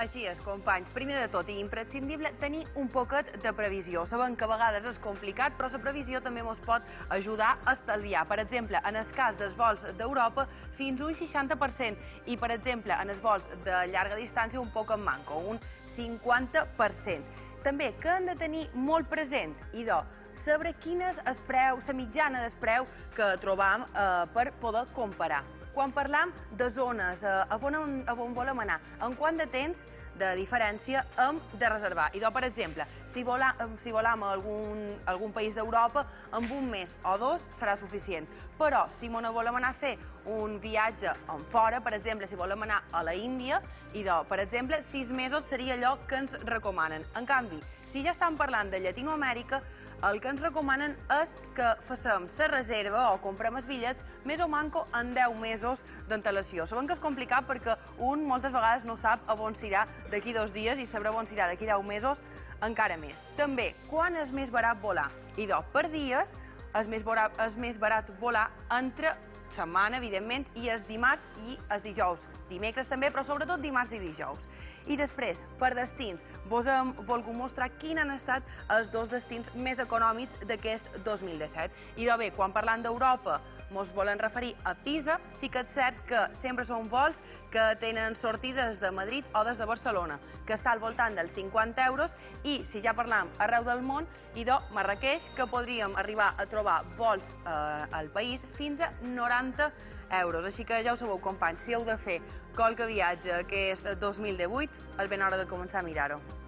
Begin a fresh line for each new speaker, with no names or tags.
Així és, companys. Primer de tot, i imprescindible tenir un poquet de previsió. Sabem que a vegades és complicat, però la previsió també ens pot ajudar a estalviar. Per exemple, en el cas dels vols d'Europa, fins un 60%, i per exemple, en els vols de llarga distància, un poc en manco, un 50%. També que hem de tenir molt present, idò, saber quin és la mitjana del preu que trobam eh, per poder comparar. Quan parlam de zones, eh, a on, a volem anar, en quant de temps de diferència hem de reservar. I per exemple, si, vola, si volam a algun, algun país d'Europa, amb un mes o dos serà suficient. Però si no volem anar a fer un viatge en fora, per exemple, si volem anar a la Índia, i de, per exemple, sis mesos seria allò que ens recomanen. En canvi, si ja estan parlant de Llatinoamèrica, el que ens recomanen és que facem la reserva o comprem els bitllets més o manco en 10 mesos d'antelació. Sabem que és complicat perquè un moltes vegades no sap a on s'irà d'aquí dos dies i sabrà on s'irà d'aquí 10 mesos encara més. També, quan és més barat volar? Idò, per dies és més, barat, és més barat volar entre setmana, evidentment, i els dimarts i els dijous. Dimecres també, però sobretot dimarts i dijous. I després, per destins, vos hem volgut mostrar quins han estat els dos destins més econòmics d'aquest 2017. I de bé, quan parlant d'Europa, mos volen referir a Pisa, sí que és cert que sempre són vols que tenen sortides de Madrid o des de Barcelona, que està al voltant dels 50 euros, i si ja parlam arreu del món, i de Marrakeix, que podríem arribar a trobar vols eh, al país fins a 90 euros. Així que ja ho sabeu, companys, si heu de fer qualque viatge que és 2018, és ben hora de començar a mirar-ho.